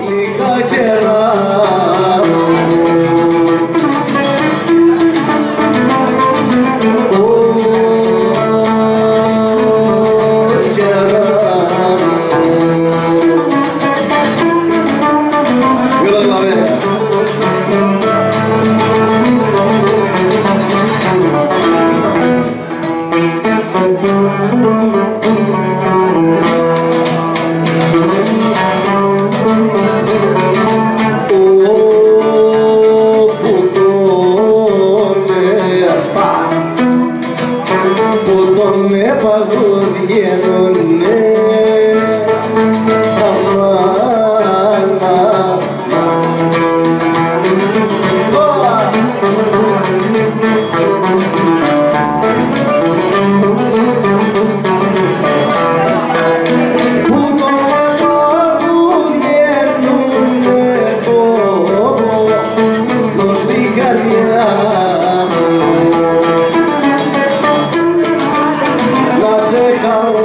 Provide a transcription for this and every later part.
Liga de 아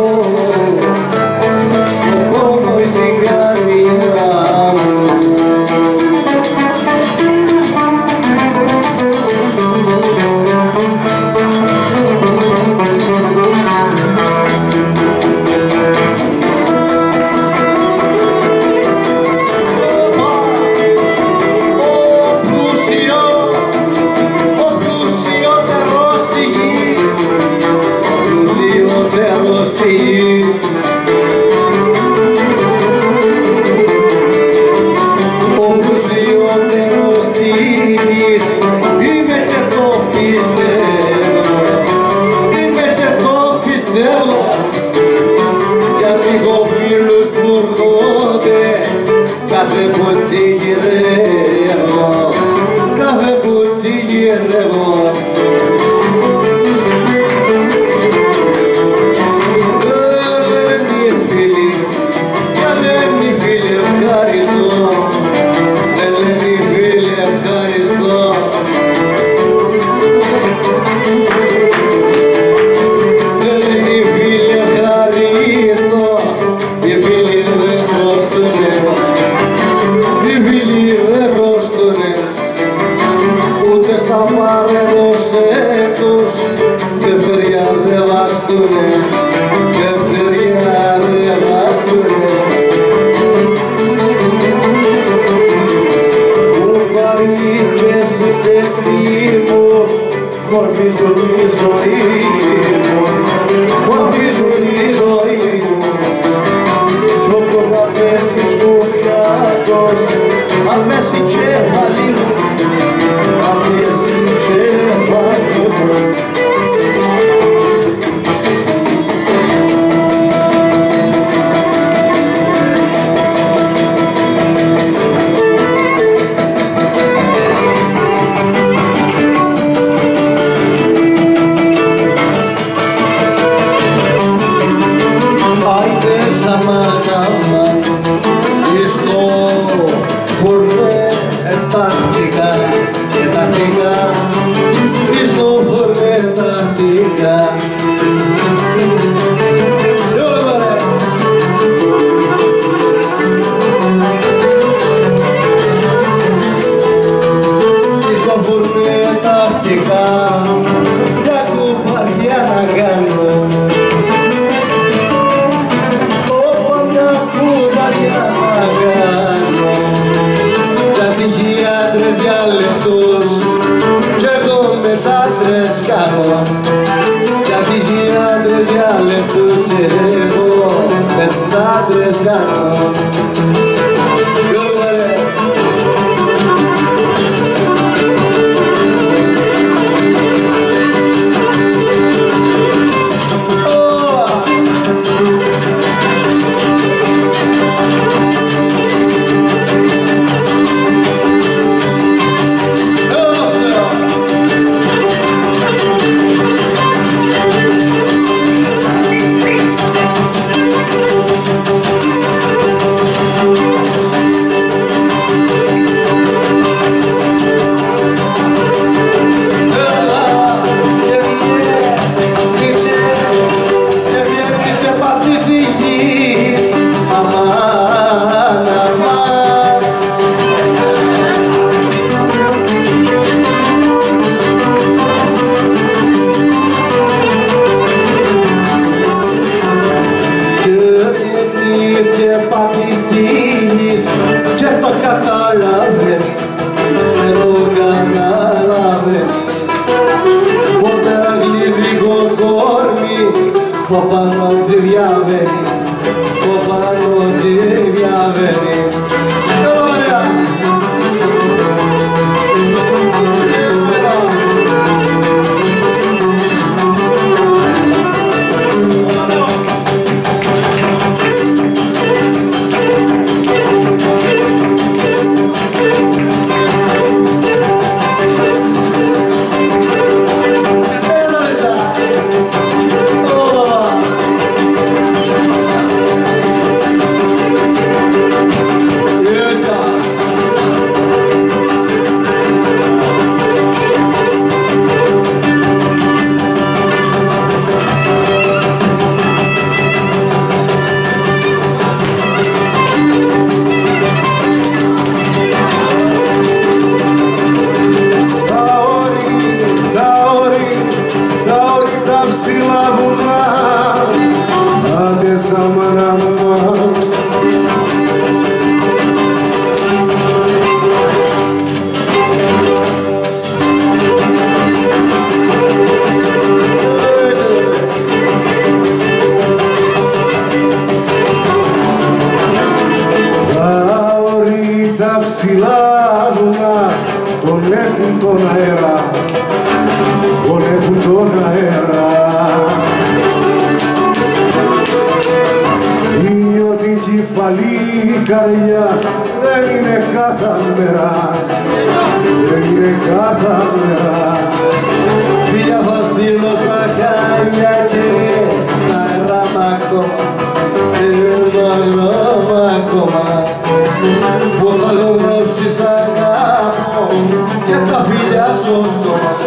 Jesús. Kofano divya verin Kofano divya verin Ινιωτική παλικαριά δεν είναι κάθε μέρα. Δεν είναι κάθε μέρα. Φίλια φαστήλο στα χάλια και τα γράμμα ακόμα. Ένα γράμμα ακόμα. Που θα το γράψεις αγάπη και τα φιλιά στο στόμα